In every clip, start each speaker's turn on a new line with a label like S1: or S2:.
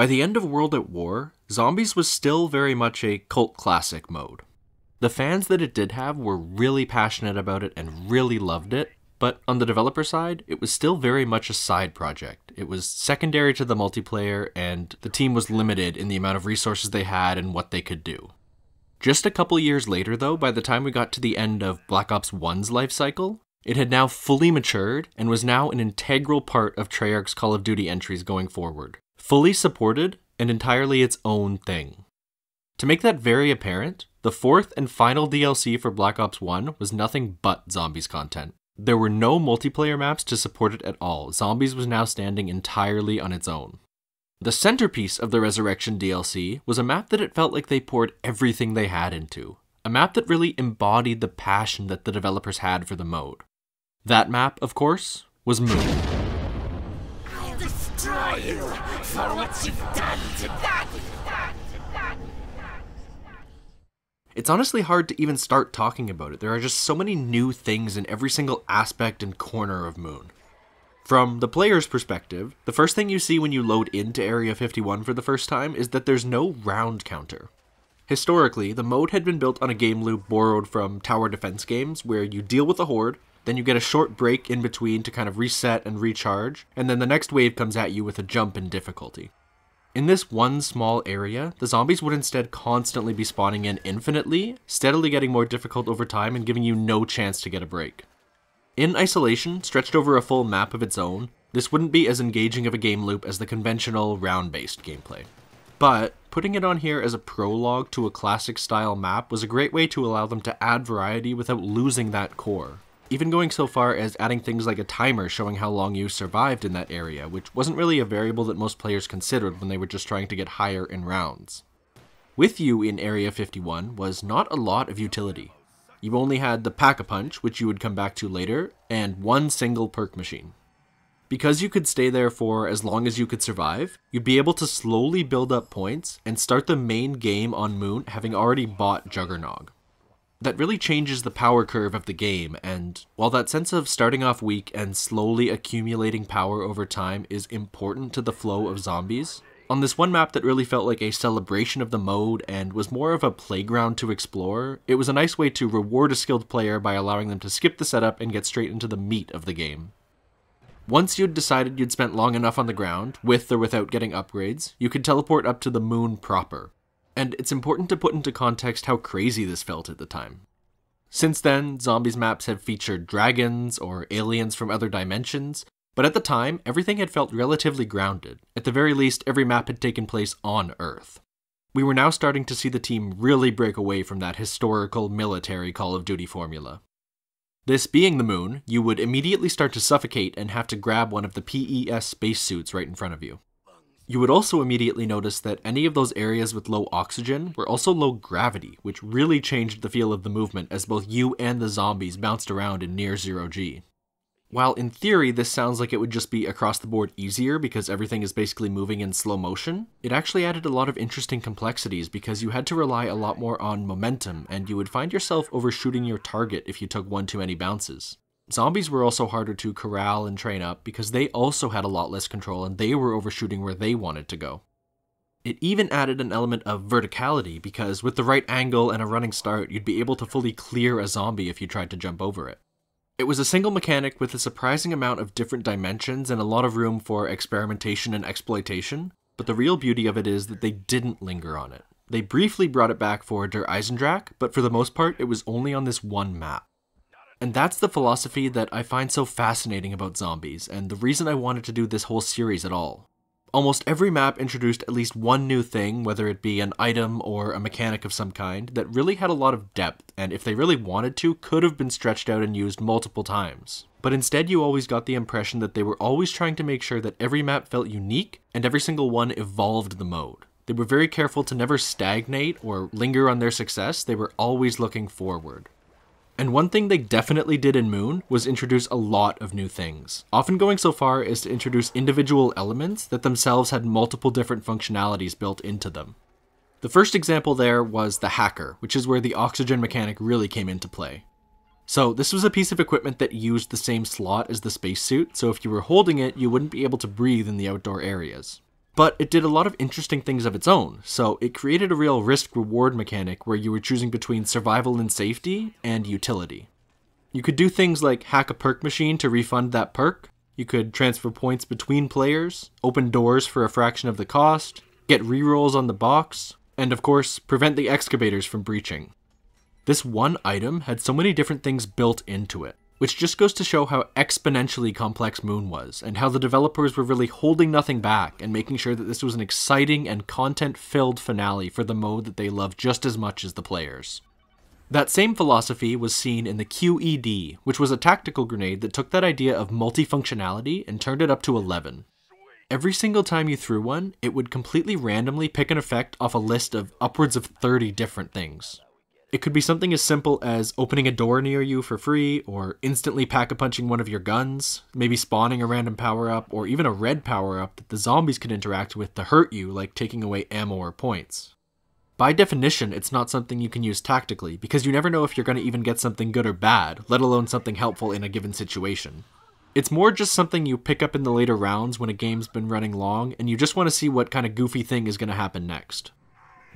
S1: By the end of World at War, Zombies was still very much a cult classic mode. The fans that it did have were really passionate about it and really loved it, but on the developer side, it was still very much a side project. It was secondary to the multiplayer, and the team was limited in the amount of resources they had and what they could do. Just a couple years later, though, by the time we got to the end of Black Ops 1's life cycle, it had now fully matured and was now an integral part of Treyarch's Call of Duty entries going forward fully supported and entirely its own thing. To make that very apparent, the fourth and final DLC for Black Ops 1 was nothing but zombies content. There were no multiplayer maps to support it at all. Zombies was now standing entirely on its own. The centerpiece of the Rezurrection DLC was a map that it felt like they poured everything they had into. A map that really embodied the passion that the developers had for the mode. That map, of course, was Moon. Destroy you for what you've done to. It's honestly hard to even start talking about it. There are just so many new things in every single aspect and corner of Moon. From the player's perspective, the first thing you see when you load into Area 51 for the first time is that there's no round counter. Historically, the mode had been built on a game loop borrowed from tower defense games where you deal with a horde, then you get a short break in between to kind of reset and recharge, and then the next wave comes at you with a jump in difficulty. In this one small area, the zombies would instead constantly be spawning in infinitely, steadily getting more difficult over time and giving you no chance to get a break. In isolation, stretched over a full map of its own, this wouldn't be as engaging of a game loop as the conventional round-based gameplay. But putting it on here as a prologue to a classic style map was a great way to allow them to add variety without losing that core, even going so far as adding things like a timer showing how long you survived in that area, which wasn't really a variable that most players considered when they were just trying to get higher in rounds. With you in Area 51 was not a lot of utility. You only had the Pack-a-Punch, which you would come back to later, and one single perk machine. Because you could stay there for as long as you could survive, you'd be able to slowly build up points and start the main game on Moon having already bought Juggernog that really changes the power curve of the game, and while that sense of starting off weak and slowly accumulating power over time is important to the flow of zombies, on this one map that really felt like a celebration of the mode and was more of a playground to explore, it was a nice way to reward a skilled player by allowing them to skip the setup and get straight into the meat of the game. Once you'd decided you'd spent long enough on the ground, with or without getting upgrades, you could teleport up to the moon proper, and it's important to put into context how crazy this felt at the time. Since then, Zombies maps have featured dragons or aliens from other dimensions, but at the time, everything had felt relatively grounded. At the very least, every map had taken place on Earth. We were now starting to see the team really break away from that historical military Call of Duty formula. This being the moon, you would immediately start to suffocate and have to grab one of the PES spacesuits right in front of you. You would also immediately notice that any of those areas with low oxygen were also low gravity, which really changed the feel of the movement as both you and the zombies bounced around in near zero G. While in theory this sounds like it would just be across the board easier because everything is basically moving in slow motion, it actually added a lot of interesting complexities because you had to rely a lot more on momentum and you would find yourself overshooting your target if you took one too many bounces. Zombies were also harder to corral and train up because they also had a lot less control and they were overshooting where they wanted to go. It even added an element of verticality because with the right angle and a running start, you'd be able to fully clear a zombie if you tried to jump over it. It was a single mechanic with a surprising amount of different dimensions and a lot of room for experimentation and exploitation, but the real beauty of it is that they didn't linger on it. They briefly brought it back for Der Eisendrach, but for the most part, it was only on this one map. And that's the philosophy that I find so fascinating about zombies, and the reason I wanted to do this whole series at all. Almost every map introduced at least one new thing, whether it be an item or a mechanic of some kind, that really had a lot of depth, and if they really wanted to, could have been stretched out and used multiple times. But instead, you always got the impression that they were always trying to make sure that every map felt unique, and every single one evolved the mode. They were very careful to never stagnate or linger on their success, they were always looking forward. And one thing they definitely did in Moon was introduce a lot of new things, often going so far as to introduce individual elements that themselves had multiple different functionalities built into them. The first example there was the Hacker, which is where the oxygen mechanic really came into play. So this was a piece of equipment that used the same slot as the spacesuit, so if you were holding it, you wouldn't be able to breathe in the outdoor areas. But it did a lot of interesting things of its own, so it created a real risk reward mechanic where you were choosing between survival and safety and utility. You could do things like hack a perk machine to refund that perk, you could transfer points between players, open doors for a fraction of the cost, get rerolls on the box, and of course, prevent the excavators from breaching. This one item had so many different things built into it, which just goes to show how exponentially complex Moon was, and how the developers were really holding nothing back and making sure that this was an exciting and content filled finale for the mode that they love just as much as the players. That same philosophy was seen in the QED, which was a tactical grenade that took that idea of multifunctionality and turned it up to 11. Every single time you threw one, it would completely randomly pick an effect off a list of upwards of 30 different things. It could be something as simple as opening a door near you for free, or instantly pack a punching one of your guns, maybe spawning a random power up, or even a red power up that the zombies could interact with to hurt you, like taking away ammo or points. By definition, it's not something you can use tactically, because you never know if you're going to even get something good or bad, let alone something helpful in a given situation. It's more just something you pick up in the later rounds when a game's been running long, and you just want to see what kind of goofy thing is going to happen next.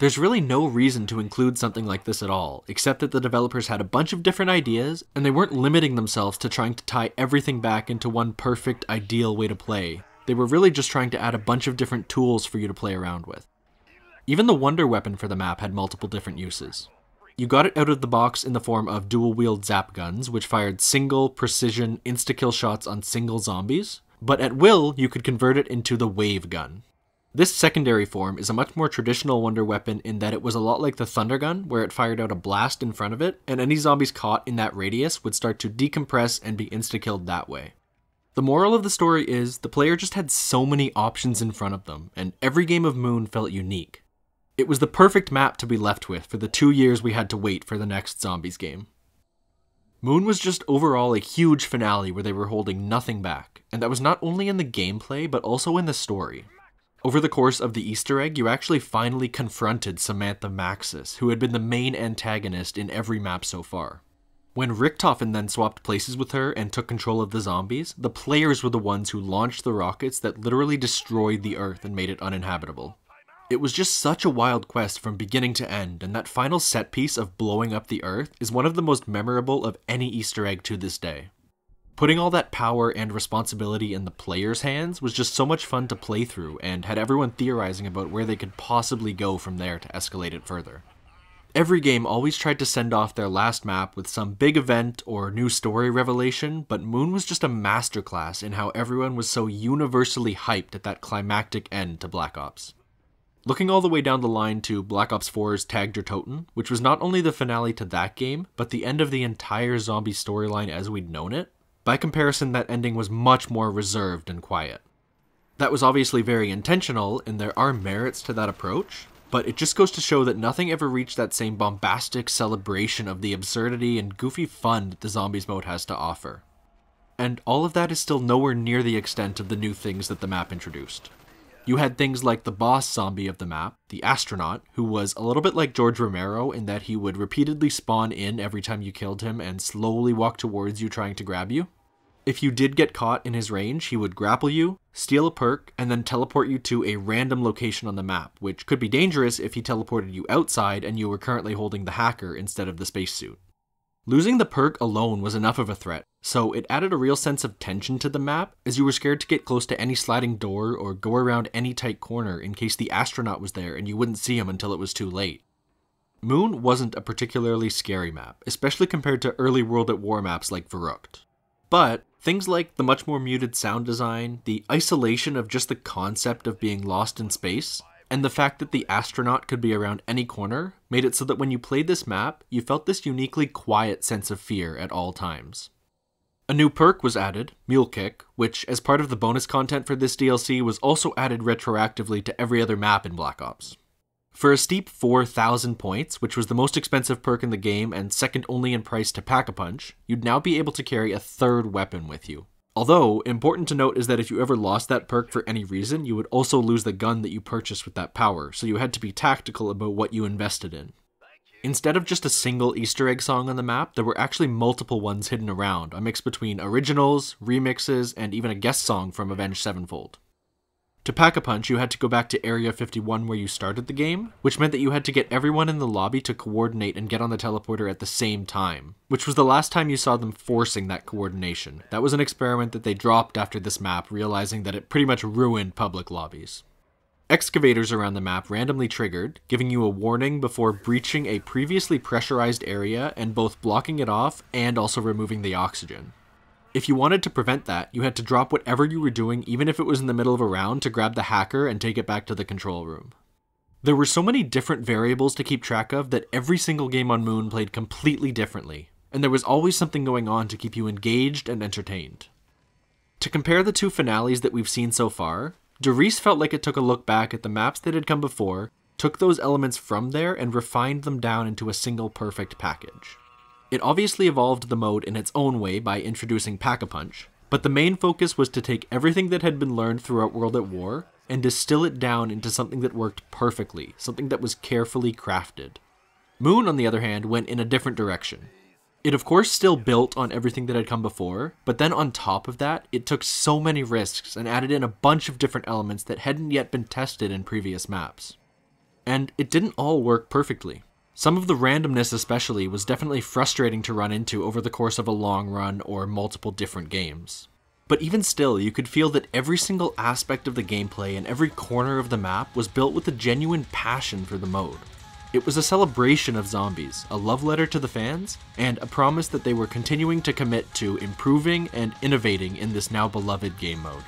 S1: There's really no reason to include something like this at all, except that the developers had a bunch of different ideas, and they weren't limiting themselves to trying to tie everything back into one perfect, ideal way to play. They were really just trying to add a bunch of different tools for you to play around with. Even the Wonder Weapon for the map had multiple different uses. You got it out of the box in the form of dual wield zap guns, which fired single, precision, insta kill shots on single zombies, but at will, you could convert it into the wave gun. This secondary form is a much more traditional Wonder Weapon in that it was a lot like the Thunder Gun, where it fired out a blast in front of it, and any zombies caught in that radius would start to decompress and be insta-killed that way. The moral of the story is, the player just had so many options in front of them, and every game of Moon felt unique. It was the perfect map to be left with for the two years we had to wait for the next Zombies game. Moon was just overall a huge finale where they were holding nothing back, and that was not only in the gameplay, but also in the story. Over the course of the Easter egg, you actually finally confronted Samantha Maxis, who had been the main antagonist in every map so far. When Richtofen then swapped places with her and took control of the zombies, the players were the ones who launched the rockets that literally destroyed the Earth and made it uninhabitable. It was just such a wild quest from beginning to end, and that final set piece of blowing up the Earth is one of the most memorable of any Easter egg to this day. Putting all that power and responsibility in the player's hands was just so much fun to play through and had everyone theorizing about where they could possibly go from there to escalate it further. Every game always tried to send off their last map with some big event or new story revelation, but Moon was just a masterclass in how everyone was so universally hyped at that climactic end to Black Ops. Looking all the way down the line to Black Ops 4's Tag der Toten, which was not only the finale to that game, but the end of the entire zombie storyline as we'd known it, by comparison, that ending was much more reserved and quiet. That was obviously very intentional, and there are merits to that approach, but it just goes to show that nothing ever reached that same bombastic celebration of the absurdity and goofy fun that the Zombies mode has to offer. And all of that is still nowhere near the extent of the new things that the map introduced. You had things like the boss zombie of the map, the astronaut, who was a little bit like George Romero in that he would repeatedly spawn in every time you killed him and slowly walk towards you trying to grab you. If you did get caught in his range, he would grapple you, steal a perk, and then teleport you to a random location on the map, which could be dangerous if he teleported you outside and you were currently holding the hacker instead of the spacesuit. Losing the perk alone was enough of a threat, so it added a real sense of tension to the map, as you were scared to get close to any sliding door or go around any tight corner in case the astronaut was there and you wouldn't see him until it was too late. Moon wasn't a particularly scary map, especially compared to early World at War maps like Verrückt. But things like the much more muted sound design, the isolation of just the concept of being lost in space, and the fact that the astronaut could be around any corner made it so that when you played this map, you felt this uniquely quiet sense of fear at all times. A new perk was added, Mule Kick, which, as part of the bonus content for this DLC, was also added retroactively to every other map in Black Ops. For a steep 4,000 points, which was the most expensive perk in the game and second only in price to Pack-a-Punch, you'd now be able to carry a third weapon with you. Although, important to note is that if you ever lost that perk for any reason, you would also lose the gun that you purchased with that power, so you had to be tactical about what you invested in. Instead of just a single Easter egg song on the map, there were actually multiple ones hidden around, a mix between originals, remixes, and even a guest song from Avenged Sevenfold. To pack a punch, you had to go back to Area 51 where you started the game, which meant that you had to get everyone in the lobby to coordinate and get on the teleporter at the same time, which was the last time you saw them forcing that coordination. That was an experiment that they dropped after this map, realizing that it pretty much ruined public lobbies. Excavators around the map randomly triggered, giving you a warning before breaching a previously pressurized area and both blocking it off and also removing the oxygen. If you wanted to prevent that, you had to drop whatever you were doing, even if it was in the middle of a round, to grab the hacker and take it back to the control room. There were so many different variables to keep track of that every single game on Moon played completely differently, and there was always something going on to keep you engaged and entertained. To compare the two finales that we've seen so far, Der felt like it took a look back at the maps that had come before, took those elements from there, and refined them down into a single perfect package. It obviously evolved the mode in its own way by introducing Pack-a-Punch, but the main focus was to take everything that had been learned throughout World at War and distill it down into something that worked perfectly, something that was carefully crafted. Moon, on the other hand, went in a different direction. It of course still built on everything that had come before, but then on top of that, it took so many risks and added in a bunch of different elements that hadn't yet been tested in previous maps. And it didn't all work perfectly. Some of the randomness, especially, was definitely frustrating to run into over the course of a long run or multiple different games. But even still, you could feel that every single aspect of the gameplay and every corner of the map was built with a genuine passion for the mode. It was a celebration of zombies, a love letter to the fans, and a promise that they were continuing to commit to improving and innovating in this now beloved game mode.